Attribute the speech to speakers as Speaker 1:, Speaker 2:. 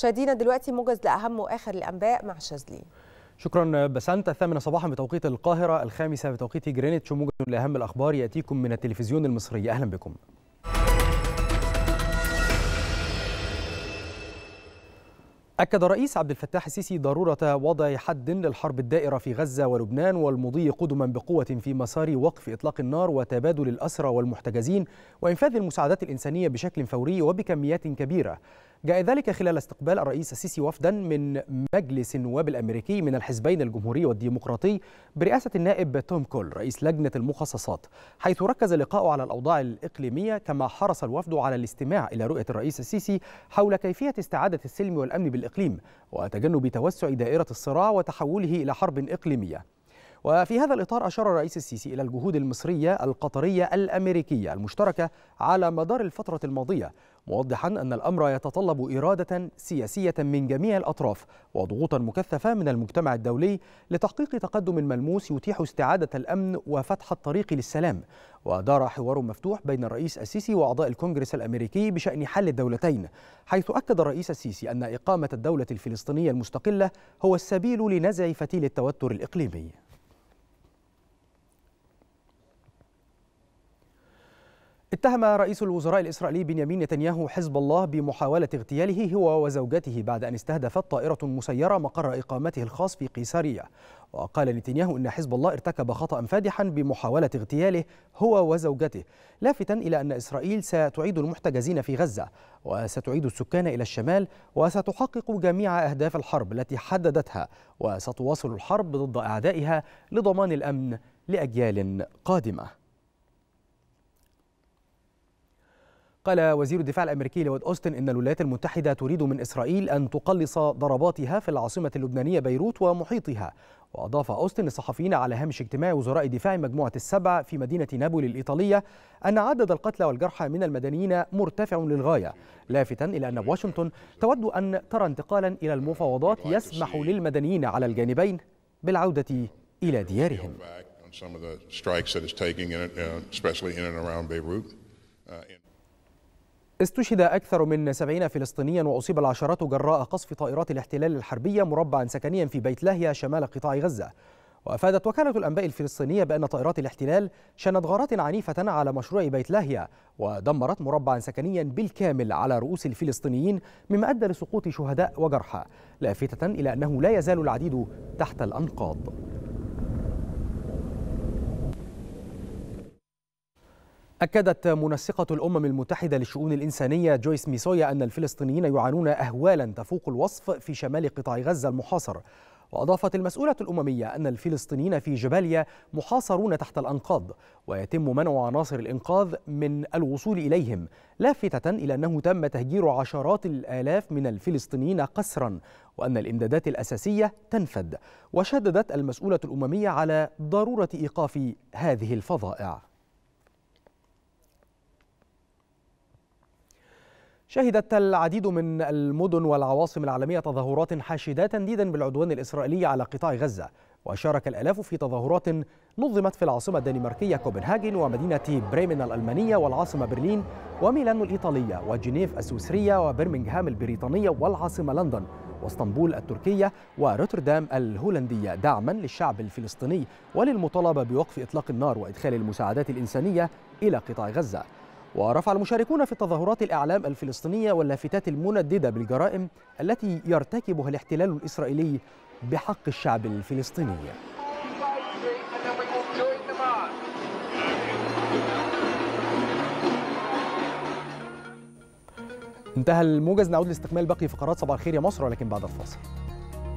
Speaker 1: مشاهدينا دلوقتي موجز لأهم وآخر الأنباء مع شاذلي.
Speaker 2: شكرا بسنت الثامنة صباحا بتوقيت القاهرة الخامسة بتوقيت جرينتش موجز لأهم الأخبار يأتيكم من التلفزيون المصري. أهلا بكم. أكد الرئيس عبد الفتاح السيسي ضرورة وضع حد للحرب الدائرة في غزة ولبنان والمضي قدما بقوة في مسار وقف إطلاق النار وتبادل الأسرى والمحتجزين وإنفاذ المساعدات الإنسانية بشكل فوري وبكميات كبيرة. جاء ذلك خلال استقبال الرئيس السيسي وفدا من مجلس النواب الأمريكي من الحزبين الجمهوري والديمقراطي برئاسة النائب توم كول رئيس لجنة المخصصات حيث ركز اللقاء على الأوضاع الإقليمية كما حرص الوفد على الاستماع إلى رؤية الرئيس السيسي حول كيفية استعادة السلم والأمن بالإقليم وتجنب توسع دائرة الصراع وتحوله إلى حرب إقليمية. وفي هذا الإطار أشار الرئيس السيسي إلى الجهود المصرية القطرية الأمريكية المشتركة على مدار الفترة الماضية موضحا أن الأمر يتطلب إرادة سياسية من جميع الأطراف وضغوطا مكثفة من المجتمع الدولي لتحقيق تقدم ملموس يتيح استعادة الأمن وفتح الطريق للسلام. ودار حوار مفتوح بين الرئيس السيسي وأعضاء الكونغرس الأمريكي بشأن حل الدولتين حيث أكد الرئيس السيسي أن إقامة الدولة الفلسطينية المستقلة هو السبيل لنزع فتيل التوتر الإقليمي. اتهم رئيس الوزراء الإسرائيلي بنيامين نتنياهو حزب الله بمحاولة اغتياله هو وزوجته بعد أن استهدفت طائرة مسيرة مقر إقامته الخاص في قيصرية. وقال نتنياهو أن حزب الله ارتكب خطأ فادحا بمحاولة اغتياله هو وزوجته لافتا إلى أن إسرائيل ستعيد المحتجزين في غزة وستعيد السكان إلى الشمال وستحقق جميع أهداف الحرب التي حددتها وستواصل الحرب ضد أعدائها لضمان الأمن لأجيال قادمة. قال وزير الدفاع الأمريكي لويد أوستن إن الولايات المتحدة تريد من إسرائيل أن تقلص ضرباتها في العاصمة اللبنانية بيروت ومحيطها. وأضاف أوستن للصحفيين على هامش اجتماع وزراء دفاع مجموعة السبع في مدينة نابولي الإيطالية أن عدد القتلى والجرحى من المدنيين مرتفع للغاية لافتا إلى أن واشنطن تود أن ترى انتقالا إلى المفاوضات يسمح للمدنيين على الجانبين بالعودة إلى ديارهم. استشهد أكثر من سبعين فلسطينيا وأصيب العشرات جراء قصف طائرات الاحتلال الحربية مربعا سكنيا في بيت لاهيا شمال قطاع غزة. وأفادت وكالة الأنباء الفلسطينية بأن طائرات الاحتلال شنت غارات عنيفة على مشروع بيت لاهيا ودمرت مربعا سكنيا بالكامل على رؤوس الفلسطينيين مما أدى لسقوط شهداء وجرحى لافتة إلى أنه لا يزال العديد تحت الأنقاض. أكدت منسقة الأمم المتحدة للشؤون الإنسانية جويس ميسويا أن الفلسطينيين يعانون أهوالا تفوق الوصف في شمال قطاع غزة المحاصر وأضافت المسؤولة الأممية أن الفلسطينيين في جباليا محاصرون تحت الأنقاض ويتم منع عناصر الإنقاذ من الوصول إليهم لافتة إلى أنه تم تهجير عشرات الآلاف من الفلسطينيين قسرا وأن الإمدادات الأساسية تنفد. وشددت المسؤولة الأممية على ضرورة إيقاف هذه الفظائع. شهدت العديد من المدن والعواصم العالمية تظاهرات حاشدة تنديدا بالعدوان الإسرائيلي على قطاع غزة. وشارك الآلاف في تظاهرات نظمت في العاصمة الدنماركية كوبنهاجن ومدينة بريمن الألمانية والعاصمة برلين وميلانو الإيطالية وجنيف السويسرية وبرمنغهام البريطانية والعاصمة لندن واسطنبول التركية وروتردام الهولندية. دعما للشعب الفلسطيني وللمطالبة بوقف إطلاق النار وإدخال المساعدات الإنسانية إلى قطاع غزة. ورفع المشاركون في التظاهرات الأعلام الفلسطينية واللافتات المنددة بالجرائم التي يرتكبها الاحتلال الإسرائيلي بحق الشعب الفلسطيني. انتهى الموجز نعود لاستكمال باقي فقرات صباح الخير يا مصر ولكن بعد الفاصل.